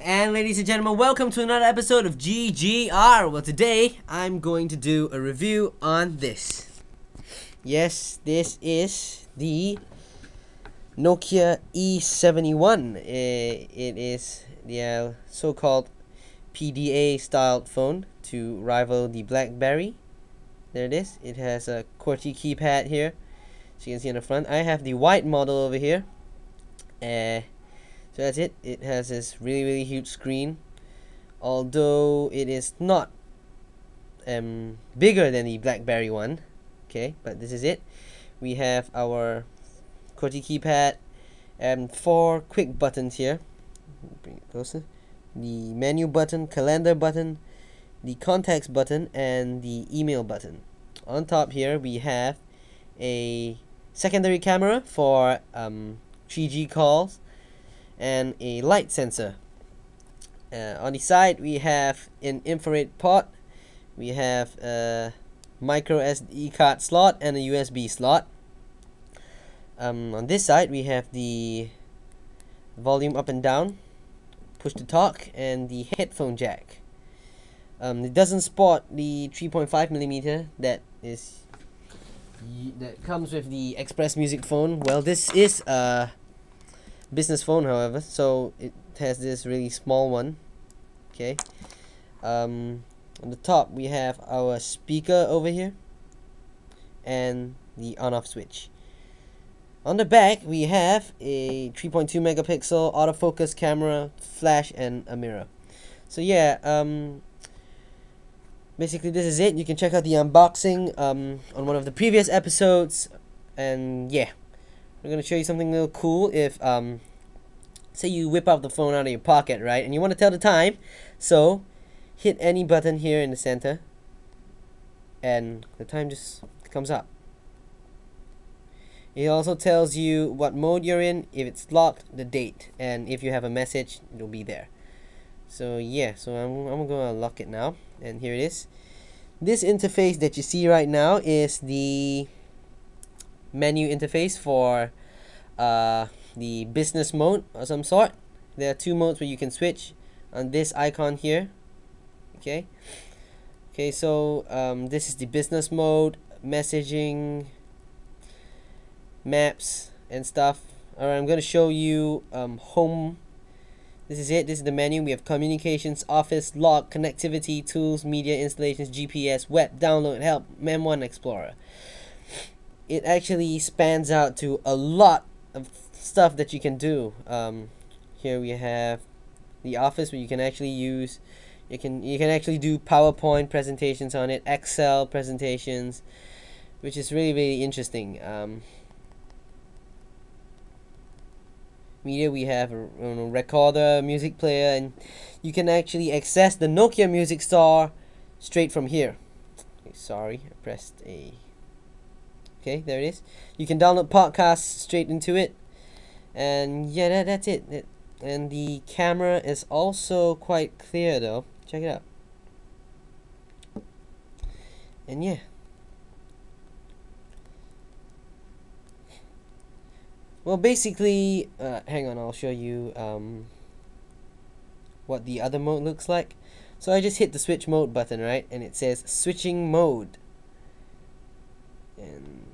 And ladies and gentlemen, welcome to another episode of GGR. Well, today I'm going to do a review on this. Yes, this is the Nokia E71. Eh, It is the uh, so-called PDA styled phone to rival the BlackBerry. There it is. It has a QWERTY keypad here, As you can see on the front. I have the white model over here. Uh, so that's it. It has this really really huge screen, although it is not um, bigger than the BlackBerry one. Okay, but this is it. We have our QWERTY keypad and four quick buttons here. Bring it closer. The menu button, calendar button, the contacts button, and the email button. On top here we have a secondary camera for um, 3G calls and a light sensor. Uh, on the side, we have an infrared port, we have a micro SD card slot, and a USB slot. Um, on this side, we have the volume up and down, push to talk, and the headphone jack. Um, it doesn't sport the 3.5 millimeter that is that comes with the XpressMusic phone. Well, this is a business phone however so it has this really small one okay? Um, on the top we have our speaker over here and the on off switch. On the back we have a 3.2 megapixel autofocus camera flash and a mirror. So yeah um, basically this is it. You can check out the unboxing um, on one of the previous episodes. And yeah I'm gonna show you something little cool. If um, say you whip out the phone out of your pocket, right, and you want to tell the time, so hit any button here in the center, and the time just comes up. It also tells you what mode you're in, if it's locked, the date, and if you have a message, it'll be there. So yeah, so I'm I'm gonna lock it now, and here it is. This interface that you see right now is the menu interface for uh, the business mode of some sort. There are two modes where you can switch on this icon here. Okay. Okay, so um, this is the business mode, messaging, maps, and stuff. Alright, I'm going to show you um, home. This is it. This is the menu. We have communications, office, log, connectivity, tools, media, installations, GPS, web, download, help, Mem1 Explorer it actually spans out to a lot of stuff that you can do. Um, here we have the office where you can actually use you can you can actually do PowerPoint presentations on it, Excel presentations, which is really really interesting. Um, media we have a, a recorder, music player, and you can actually access the Nokia Music Store straight from here. Okay, sorry, I pressed a okay there it is. You can download podcasts straight into it. And yeah that, that's it. it and the camera is also quite clear though. Check it out. And yeah. Well basically uh, hang on I'll show you um, what the other mode looks like. So I just hit the switch mode button right? And it says switching mode. And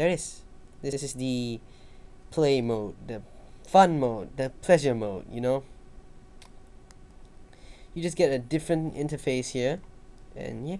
there is. This is the play mode the fun mode the pleasure mode you know? You just get a different interface here and yeah.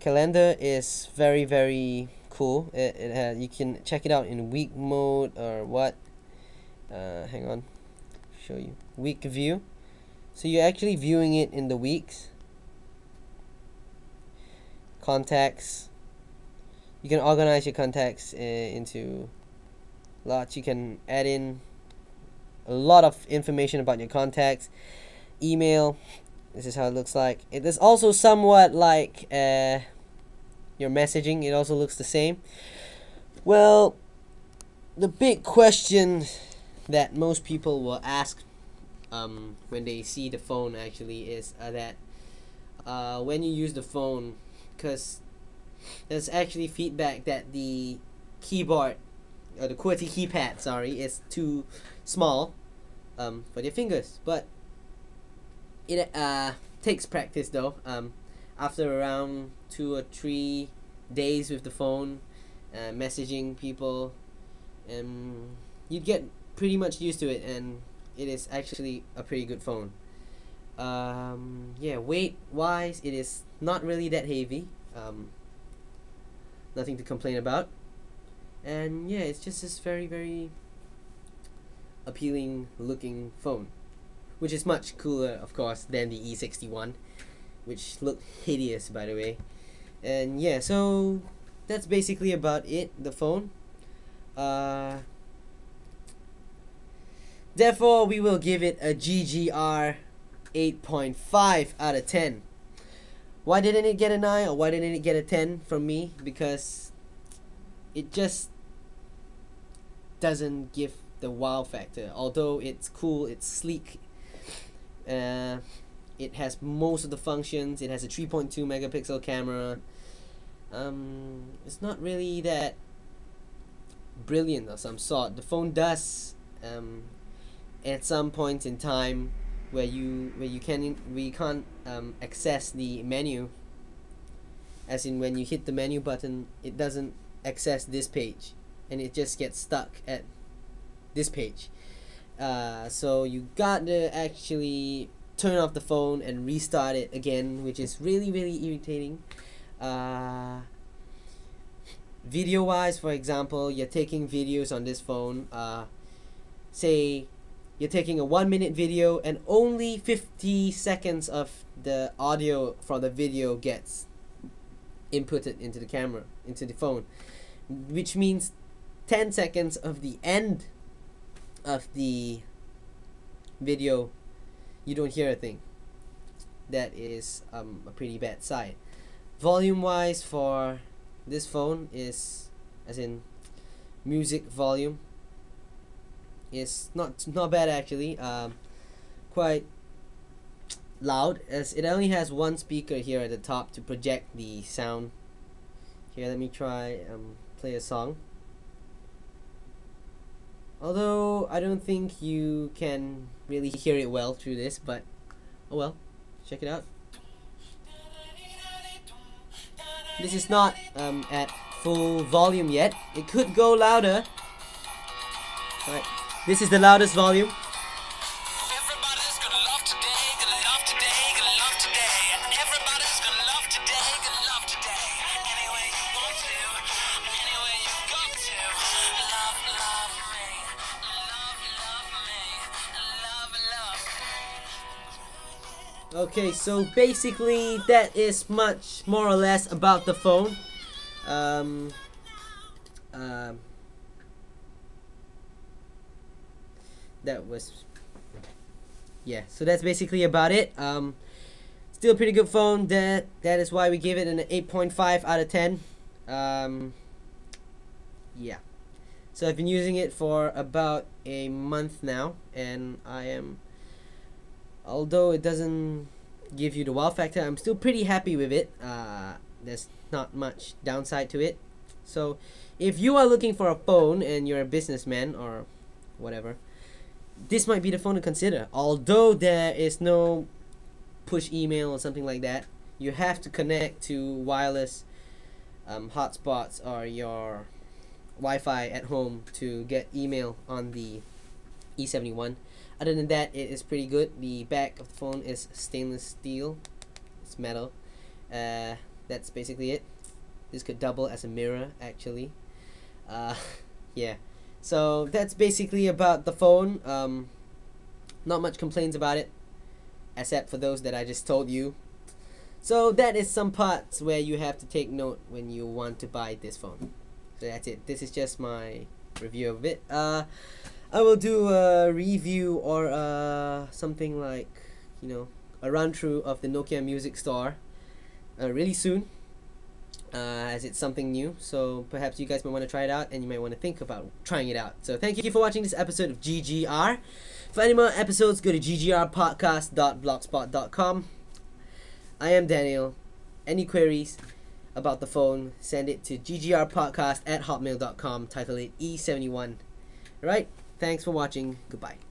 Calendar is very very cool. It, it has, you can check it out in week mode or what. Uh, hang on. Show you. Week view. So you're actually viewing it in the weeks. Contacts you can organize your contacts uh, into lots. You can add in a lot of information about your contacts. Email this is how it looks like. It is also somewhat like uh, your messaging. It also looks the same. Well the big question that most people will ask um, when they see the phone actually is uh, that uh, when you use the phone because there's actually feedback that the keyboard or the QWERTY keypad sorry is too small um, for their fingers. But it uh, takes practice though. Um, after around two or three days with the phone, uh, messaging people, um, you get pretty much used to it, and it is actually a pretty good phone. Um, yeah, weight wise, it is not really that heavy. Um, nothing to complain about. And yeah, it's just this very, very appealing looking phone. Which is much cooler, of course, than the E61, which looked hideous, by the way. And yeah, so that's basically about it, the phone. Uh, therefore, we will give it a GGR 8.5 out of 10. Why didn't it get a 9 or why didn't it get a 10 from me? Because it just doesn't give the wow factor. Although it's cool, it's sleek, uh, it has most of the functions. It has a 3.2 megapixel camera. Um, it's not really that brilliant of some sort. The phone does, um, at some points in time, where you where you can we can't um, access the menu. As in, when you hit the menu button, it doesn't access this page, and it just gets stuck at this page. Uh, so you got to actually turn off the phone and restart it again, which is really really irritating. Uh, video wise, for example, you're taking videos on this phone. Uh, say you're taking a one minute video and only 50 seconds of the audio from the video gets inputted into the camera into the phone which means 10 seconds of the end of the video you don't hear a thing. That is um, a pretty bad side volume wise for this phone is as in music volume is not not bad actually. Um, quite loud as it only has one speaker here at the top to project the sound. Here let me try um, play a song. Although I don't think you can really hear it well through this but oh well check it out. This is not um, at full volume yet. It could go louder. Right. This is the loudest volume. Everybody's gonna love today, gonna love today, gonna love today. Everybody's gonna love today, gonna love today. Any way you want to, any way you got to. Love, love me, love, love me, love, love. Okay, so basically that is much more or less about the phone. Um, um, that was yeah. So that's basically about it. Um, still a pretty good phone. That that is why we give it an 8.5 out of 10. Um, yeah. So I've been using it for about a month now, and I am although it doesn't give you the wow factor, I'm still pretty happy with it. Uh, there's not much downside to it. So, if you are looking for a phone and you're a businessman or whatever, this might be the phone to consider. Although there is no push email or something like that, you have to connect to wireless um, hotspots or your Wi-Fi at home to get email on the E71. Other than that, it is pretty good. The back of the phone is stainless steel. It's metal. Uh, that's basically it. This could double as a mirror, actually. Uh, yeah. So that's basically about the phone. Um, not much complaints about it, except for those that I just told you. So that is some parts where you have to take note when you want to buy this phone. So that's it. This is just my review of it. Uh, I will do a review or uh, something like, you know, a run through of the Nokia Music Store uh, really soon. Uh, as it's something new, so perhaps you guys might want to try it out and you might want to think about trying it out. So, thank you for watching this episode of GGR. For any more episodes, go to ggrpodcast.blogspot.com. I am Daniel. Any queries about the phone, send it to ggrpodcast at hotmail.com. Title it E71. Alright, thanks for watching. Goodbye.